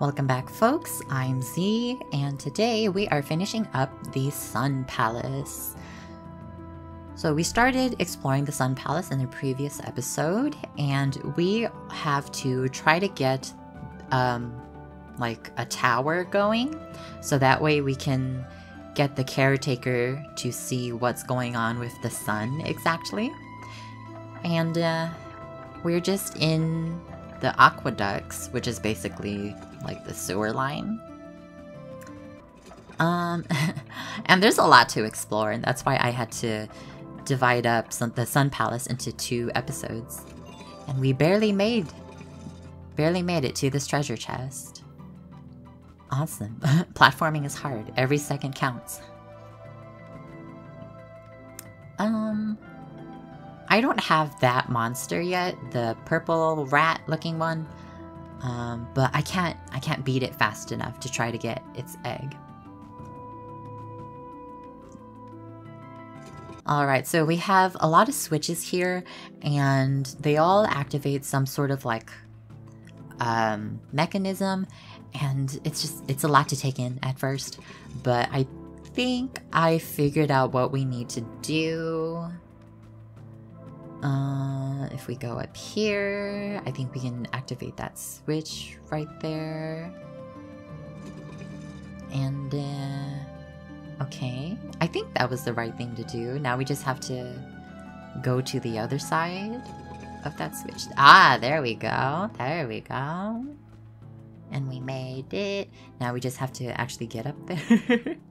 Welcome back, folks. I'm Z, and today we are finishing up the Sun Palace. So, we started exploring the Sun Palace in the previous episode, and we have to try to get um, like a tower going so that way we can get the caretaker to see what's going on with the sun exactly. And uh, we're just in the aqueducts, which is basically like the sewer line. Um, and there's a lot to explore, and that's why I had to divide up some, the Sun Palace into two episodes. And we barely made, barely made it to this treasure chest. Awesome. Platforming is hard. Every second counts. Um, I don't have that monster yet, the purple rat looking one. Um, but I can't I can't beat it fast enough to try to get its egg. Alright, so we have a lot of switches here, and they all activate some sort of like um, mechanism, and it's just it's a lot to take in at first, but I think I figured out what we need to do. Uh, if we go up here, I think we can activate that switch right there. And, uh, okay. I think that was the right thing to do. Now we just have to go to the other side of that switch. Ah, there we go. There we go. And we made it. Now we just have to actually get up there.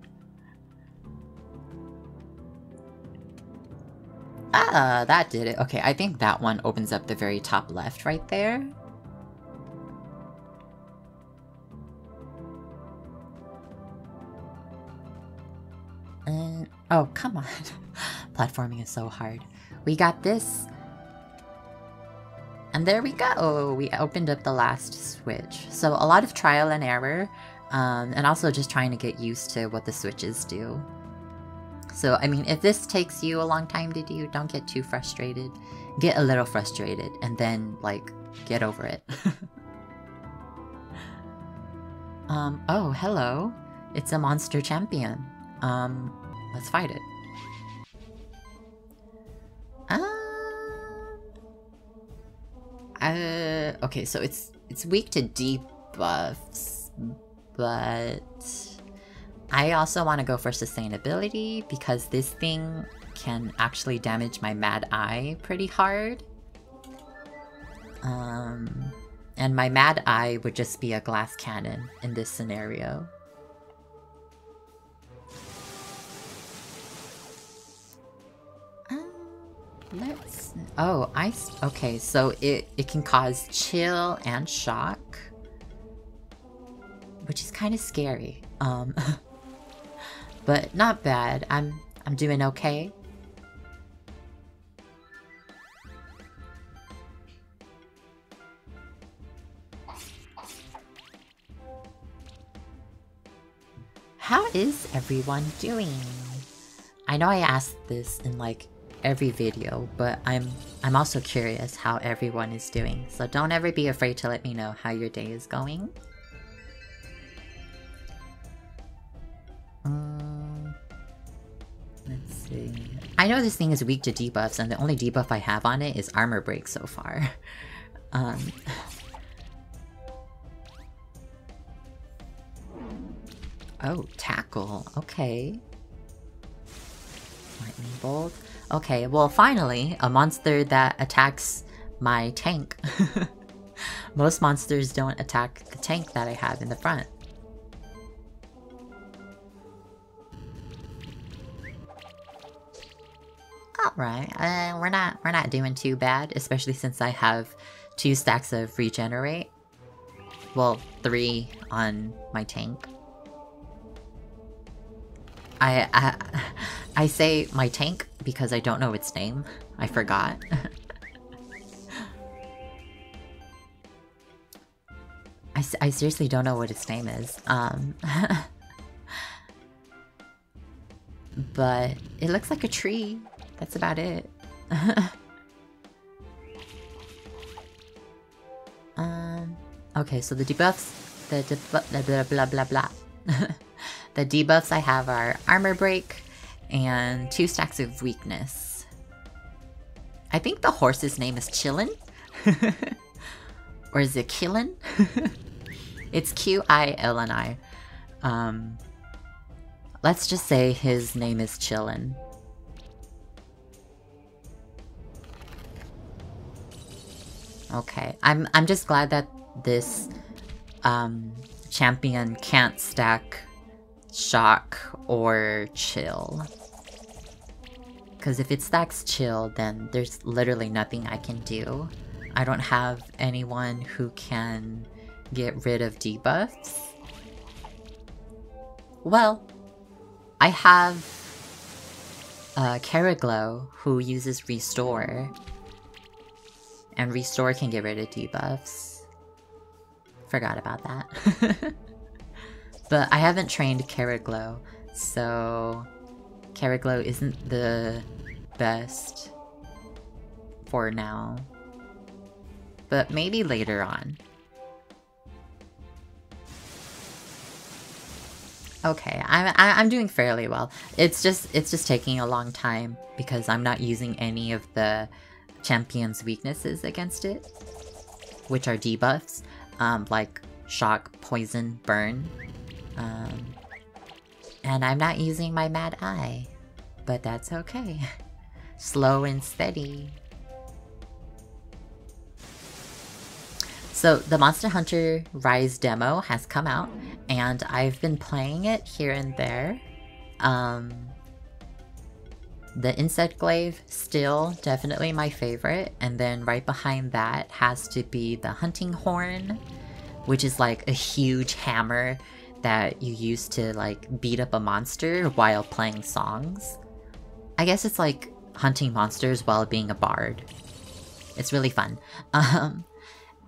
Ah, that did it. Okay, I think that one opens up the very top left right there. And, oh, come on. Platforming is so hard. We got this. And there we go. We opened up the last switch. So a lot of trial and error, um, and also just trying to get used to what the switches do. So, I mean, if this takes you a long time to do, don't get too frustrated. Get a little frustrated and then, like, get over it. um, oh, hello. It's a monster champion. Um, let's fight it. Uh, uh, okay, so it's it's weak to debuffs, but I also want to go for sustainability because this thing can actually damage my Mad Eye pretty hard. Um, and my Mad Eye would just be a glass cannon in this scenario. Um, let's... Oh, ice... Okay, so it, it can cause chill and shock. Which is kind of scary. Um... but not bad. I'm I'm doing okay. How is everyone doing? I know I asked this in like every video, but I'm I'm also curious how everyone is doing. So don't ever be afraid to let me know how your day is going. I know this thing is weak to debuffs, and the only debuff I have on it is armor break so far. Um, oh, tackle. Okay. Lightning bolt. Okay, well, finally, a monster that attacks my tank. Most monsters don't attack the tank that I have in the front. Alright, uh, we're not we're not doing too bad, especially since I have two stacks of regenerate. Well, three on my tank. I, I I say my tank because I don't know its name. I forgot. I, I seriously don't know what its name is. Um, but it looks like a tree. That's about it. um, okay, so the debuffs the blah blah blah blah blah. the debuffs I have are armor break and two stacks of weakness. I think the horse's name is Chillin. or is it Killin? it's Q I L N I. Um, let's just say his name is Chillin. Okay, I'm I'm just glad that this um, champion can't stack shock or chill. Because if it stacks chill, then there's literally nothing I can do. I don't have anyone who can get rid of debuffs. Well, I have uh, Caraglow who uses Restore. And Restore can get rid of debuffs. Forgot about that. but I haven't trained Caraglow, so Caraglow isn't the best for now. But maybe later on. Okay, I'm I'm doing fairly well. It's just it's just taking a long time because I'm not using any of the champion's weaknesses against it, which are debuffs, um, like shock, poison, burn. Um, and I'm not using my Mad Eye, but that's okay. Slow and steady. So the Monster Hunter Rise demo has come out, and I've been playing it here and there. Um, the Insect Glaive, still definitely my favorite. And then right behind that has to be the Hunting Horn, which is like a huge hammer that you use to like beat up a monster while playing songs. I guess it's like hunting monsters while being a bard. It's really fun. Um,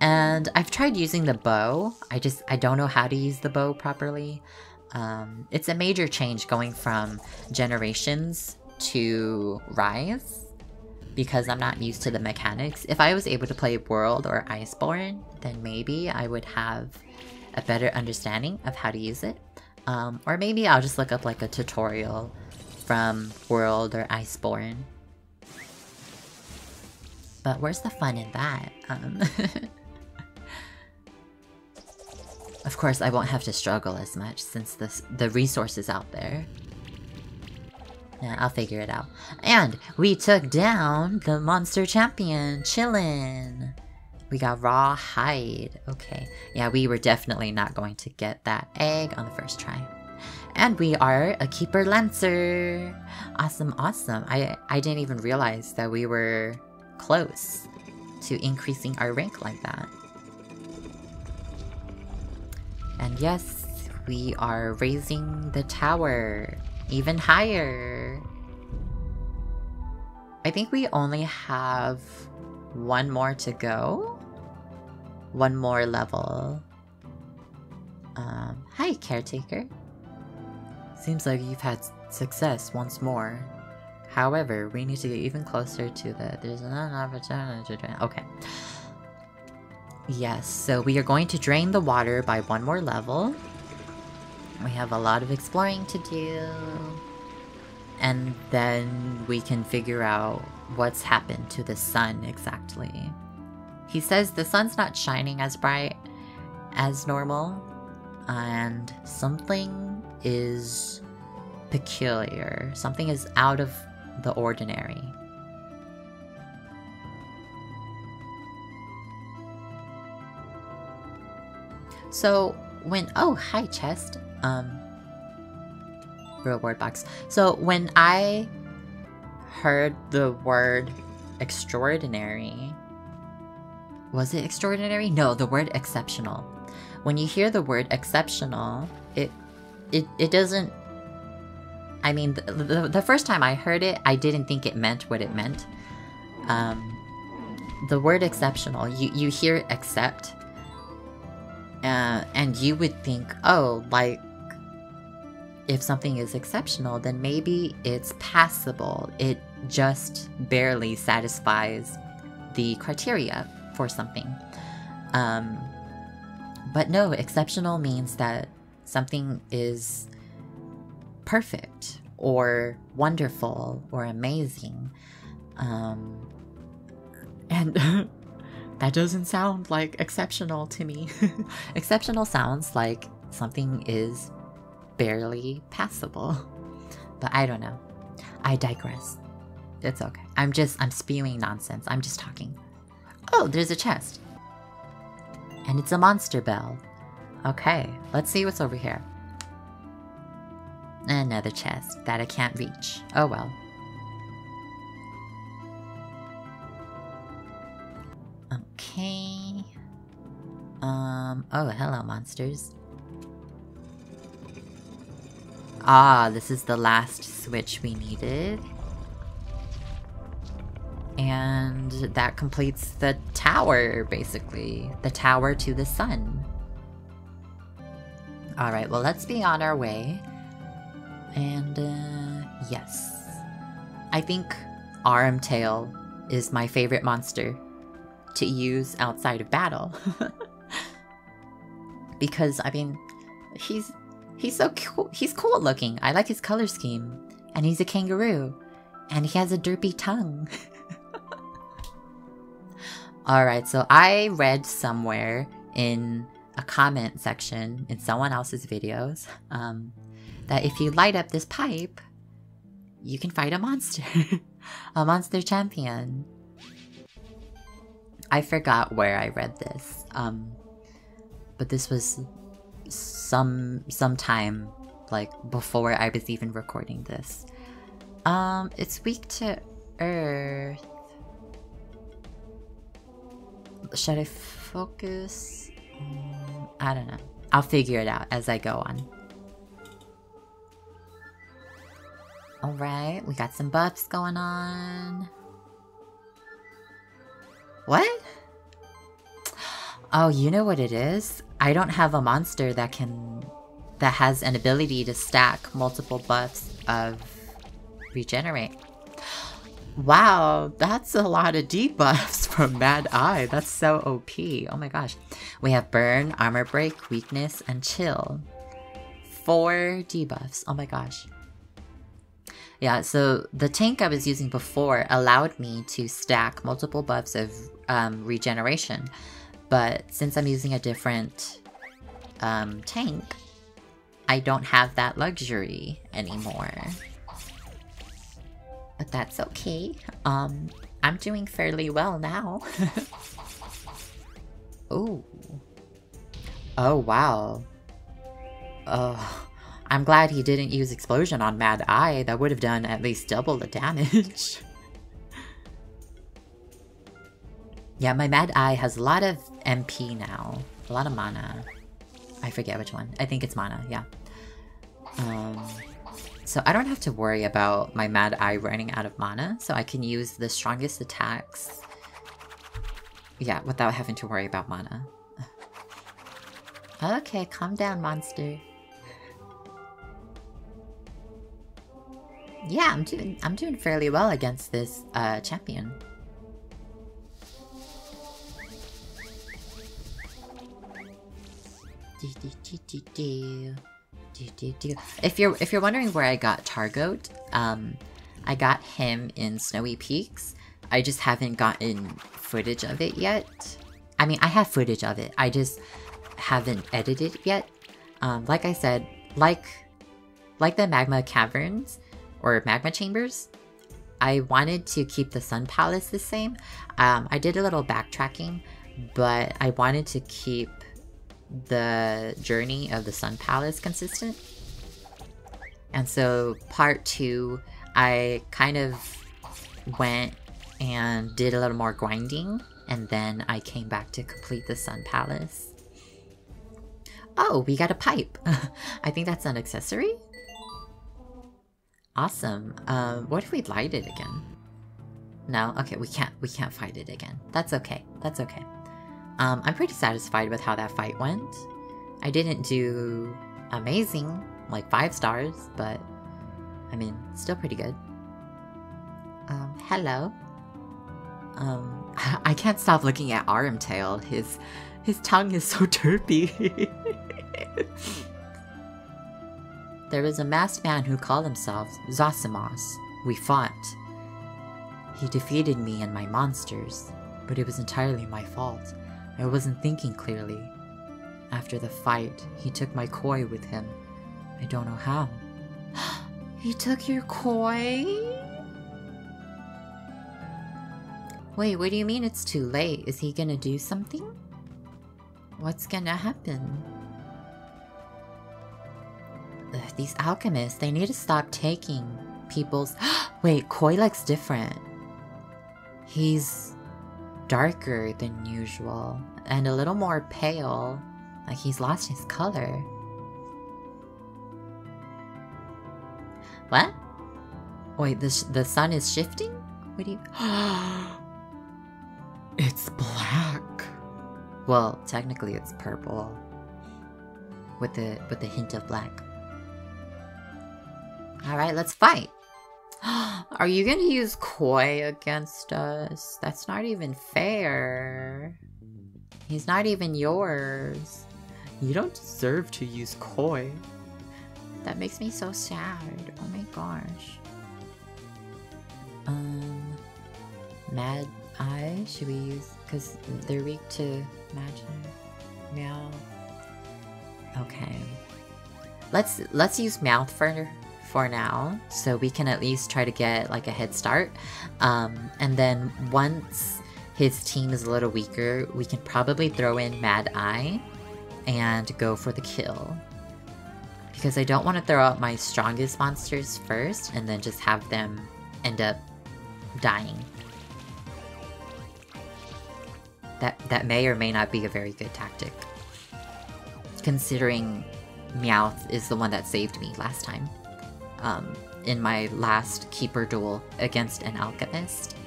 and I've tried using the bow. I just, I don't know how to use the bow properly. Um, it's a major change going from generations to Rise because I'm not used to the mechanics. If I was able to play World or Iceborne, then maybe I would have a better understanding of how to use it. Um, or maybe I'll just look up like a tutorial from World or Iceborne. But where's the fun in that? Um, of course, I won't have to struggle as much since this, the resources out there. Yeah, I'll figure it out. And we took down the monster champion, Chillin. We got Rawhide. Okay. Yeah, we were definitely not going to get that egg on the first try. And we are a Keeper Lancer. Awesome, awesome. I, I didn't even realize that we were close to increasing our rank like that. And yes, we are raising the tower even higher. I think we only have one more to go. One more level. Um, hi, caretaker. Seems like you've had success once more. However, we need to get even closer to the... There's an opportunity to... Drain okay. Yes, so we are going to drain the water by one more level. We have a lot of exploring to do. And then we can figure out what's happened to the sun exactly. He says the sun's not shining as bright as normal, and something is peculiar. Something is out of the ordinary. So when oh hi chest um, reward box. So when I heard the word extraordinary, was it extraordinary? No, the word exceptional. When you hear the word exceptional, it it it doesn't. I mean, the, the, the first time I heard it, I didn't think it meant what it meant. Um, the word exceptional, you you hear accept, uh, and you would think, oh, like if something is exceptional, then maybe it's passable. It just barely satisfies the criteria for something. Um, but no, exceptional means that something is perfect or wonderful or amazing. Um, and that doesn't sound like exceptional to me. exceptional sounds like something is barely passable. But I don't know. I digress. It's okay. I'm just, I'm spewing nonsense. I'm just talking. Oh, there's a chest. And it's a monster bell. Okay, let's see what's over here. Another chest that I can't reach. Oh well. Okay. Um, oh, hello, monsters. Ah, this is the last switch we needed. And that completes the tower, basically. The tower to the sun. Alright, well, let's be on our way. And, uh, yes. I think Arm Tail is my favorite monster to use outside of battle. because, I mean, he's he's so cool. He's cool looking. I like his color scheme. And he's a kangaroo. And he has a derpy tongue. Alright, so I read somewhere in a comment section in someone else's videos um, that if you light up this pipe, you can fight a monster. a monster champion. I forgot where I read this. Um, but this was some some time like before I was even recording this. Um, it's weak to earth. Should I focus? Um, I don't know. I'll figure it out as I go on. Alright, we got some buffs going on. What? Oh, you know what it is? I don't have a monster that can... that has an ability to stack multiple buffs of regenerate. Wow, that's a lot of debuffs from Mad Eye. That's so OP. Oh my gosh. We have Burn, Armor Break, Weakness, and Chill. Four debuffs. Oh my gosh. Yeah, so the tank I was using before allowed me to stack multiple buffs of um, regeneration. But since I'm using a different um, tank, I don't have that luxury anymore. But that's okay. Um, I'm doing fairly well now. Ooh. Oh, wow. Oh, I'm glad he didn't use Explosion on Mad Eye. That would have done at least double the damage. yeah, my Mad Eye has a lot of MP now. A lot of mana. I forget which one. I think it's mana, yeah. Um, so I don't have to worry about my Mad Eye running out of mana, so I can use the strongest attacks yeah, without having to worry about mana. okay, calm down, monster. Yeah, I'm doing I'm doing fairly well against this uh, champion. If you're if you're wondering where I got Targoat, um, I got him in Snowy Peaks. I just haven't gotten footage of it yet. I mean, I have footage of it. I just haven't edited it yet. Um, like I said, like like the magma caverns, or magma chambers. I wanted to keep the Sun Palace the same. Um, I did a little backtracking, but I wanted to keep the journey of the Sun Palace consistent. And so part two, I kind of went and did a little more grinding, and then I came back to complete the Sun Palace. Oh, we got a pipe. I think that's an accessory? Awesome. Uh, what if we light it again? No? Okay, we can't we can't fight it again. That's okay. That's okay. Um, I'm pretty satisfied with how that fight went. I didn't do amazing, like five stars, but I mean, still pretty good. Um, hello. Um, I can't stop looking at Armtail. His his tongue is so derpy. there was a masked man who called himself Zosimas. We fought. He defeated me and my monsters, but it was entirely my fault. I wasn't thinking clearly. After the fight, he took my koi with him. I don't know how. he took your koi? Wait, what do you mean it's too late? Is he gonna do something? What's gonna happen? Ugh, these alchemists, they need to stop taking people's... Wait, Koi looks different. He's darker than usual and a little more pale. Like he's lost his color. What? Wait, the, the sun is shifting? What do you... it's black. Well, technically it's purple. With the with the hint of black. Alright, let's fight. Are you gonna use Koi against us? That's not even fair. He's not even yours. You don't deserve to use Koi. That makes me so sad. Oh my gosh. Um, Mad Eye? Should we use? Because they're weak to magic. Meow. Okay. Let's let's use Meowth for for now, so we can at least try to get like a head start. Um, and then once his team is a little weaker, we can probably throw in Mad Eye and go for the kill. Because I don't want to throw out my strongest monsters first and then just have them end up dying. That, that may or may not be a very good tactic. Considering Meowth is the one that saved me last time. Um, in my last Keeper duel against an Alchemist.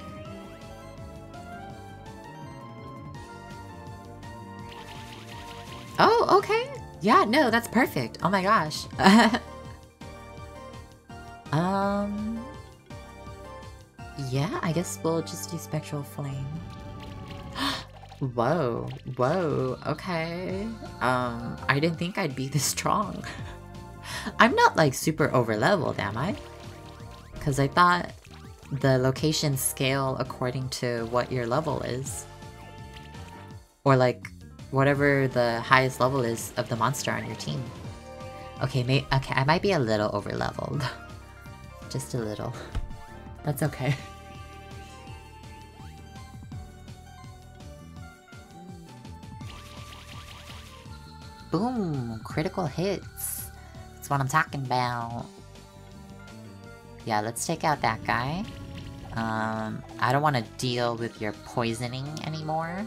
Oh, okay. Yeah, no, that's perfect. Oh my gosh. um... Yeah, I guess we'll just do Spectral Flame. whoa, whoa, okay. Um, I didn't think I'd be this strong. I'm not like super over leveled, am I? Because I thought the locations scale according to what your level is. Or like whatever the highest level is of the monster on your team. Okay, may okay, I might be a little over leveled. Just a little. That's okay. Boom! Critical hits. That's what I'm talking about. Yeah, let's take out that guy. Um, I don't want to deal with your poisoning anymore.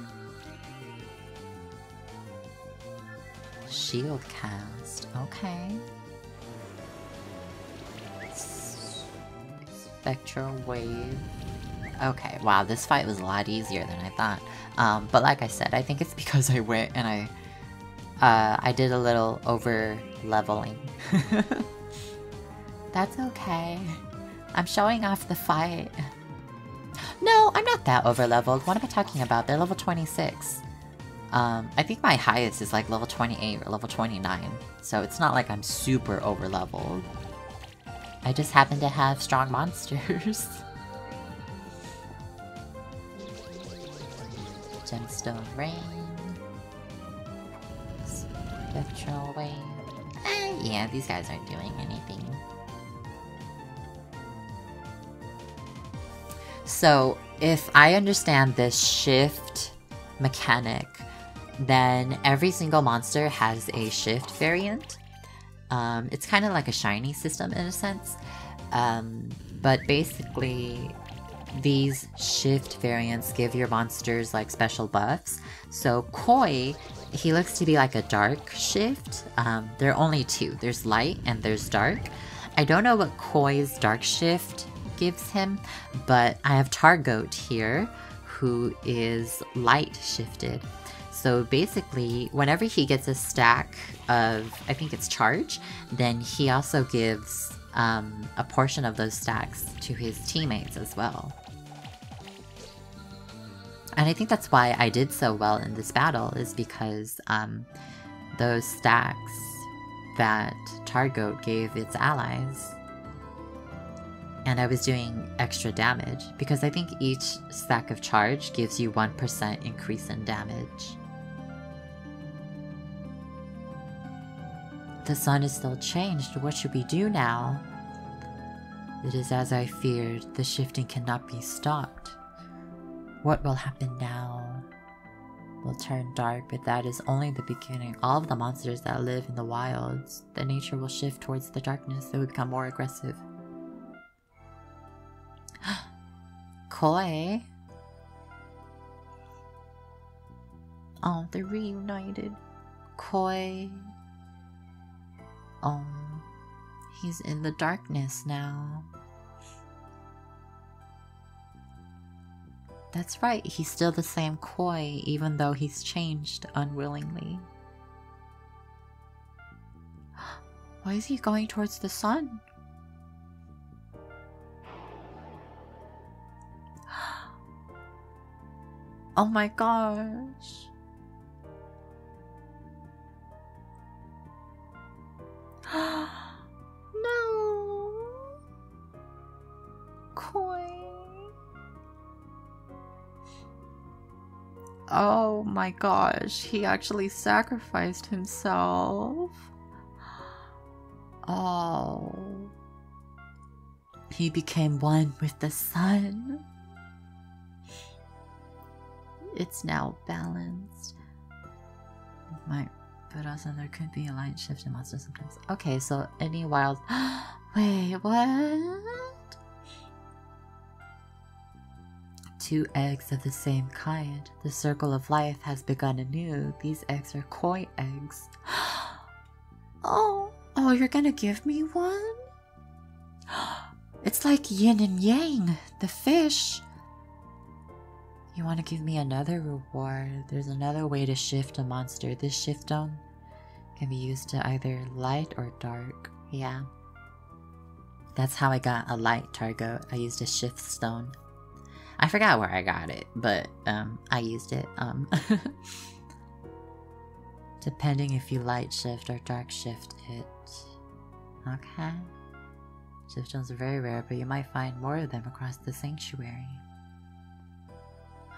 Shield cast. Okay. Spectral wave. Okay, wow, this fight was a lot easier than I thought. Um, but like I said, I think it's because I went and I uh, I did a little over leveling. That's okay. I'm showing off the fight. No, I'm not that over leveled. What am I talking about? They're level 26. Um, I think my highest is like level 28 or level 29, so it's not like I'm super over leveled. I just happen to have strong monsters. Gemstone Rain. Eh, yeah, these guys aren't doing anything. So, if I understand this shift mechanic then every single monster has a shift variant. Um, it's kind of like a shiny system in a sense, um, but basically these shift variants give your monsters like special buffs. So Koi, he looks to be like a dark shift. Um, there are only two. There's light and there's dark. I don't know what Koi's dark shift gives him, but I have Targoat here, who is light shifted. So basically, whenever he gets a stack of, I think it's charge, then he also gives um, a portion of those stacks to his teammates as well. And I think that's why I did so well in this battle, is because um, those stacks that Targoat gave its allies. And I was doing extra damage, because I think each stack of charge gives you 1% increase in damage. The sun is still changed, what should we do now? It is as I feared, the shifting cannot be stopped. What will happen now? Will turn dark, but that is only the beginning. All of the monsters that live in the wilds, the nature will shift towards the darkness. They will become more aggressive. Koi? Um, oh, they're reunited. Koi. Oh, he's in the darkness now. That's right, he's still the same Koi, even though he's changed unwillingly. Why is he going towards the sun? Oh my gosh. Oh Oh my gosh, he actually sacrificed himself. Oh. He became one with the sun. It's now balanced. My, but also there could be a light shift in monsters sometimes. Okay, so any wild. Wait, what? Two eggs of the same kind. The circle of life has begun anew. These eggs are koi eggs. oh, oh, you're gonna give me one? It's like yin and yang, the fish. You want to give me another reward? There's another way to shift a monster. This shift stone can be used to either light or dark. Yeah. That's how I got a light Targoat. I used a shift stone. I forgot where I got it, but um, I used it. Um, depending if you light shift or dark shift it. Okay. Shift stones are very rare, but you might find more of them across the sanctuary.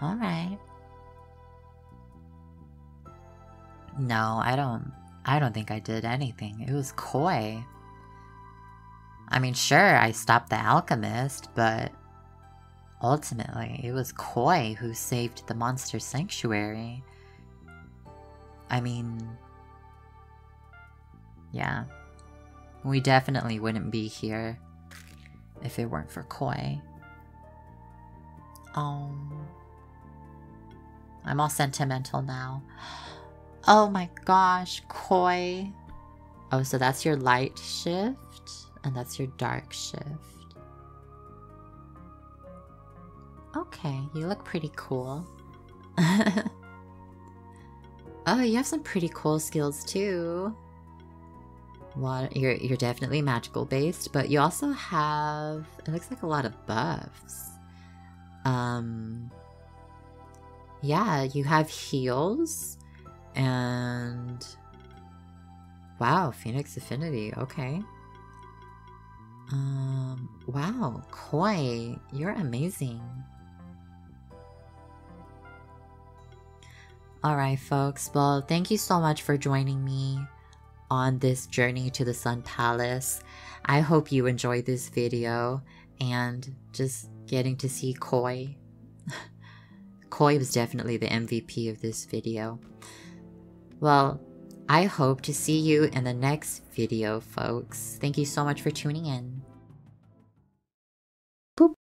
Alright. No, I don't I don't think I did anything. It was Koi. I mean, sure, I stopped the alchemist, but ultimately, it was Koi who saved the monster sanctuary. I mean, yeah. We definitely wouldn't be here if it weren't for Koi. Um, I'm all sentimental now. Oh my gosh, Koi. Oh, so that's your light shift, and that's your dark shift. Okay, you look pretty cool. oh, you have some pretty cool skills too. Well, you're you're definitely magical based, but you also have it looks like a lot of buffs. Um yeah, you have heals and wow, Phoenix Affinity. Okay. Um, wow, Koi, you're amazing. All right, folks. Well, thank you so much for joining me on this journey to the Sun Palace. I hope you enjoyed this video and just getting to see Koi Koi was definitely the MVP of this video. Well, I hope to see you in the next video, folks. Thank you so much for tuning in.